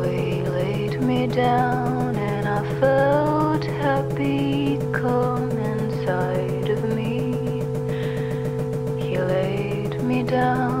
He laid me down and I felt happy come inside of me. He laid me down.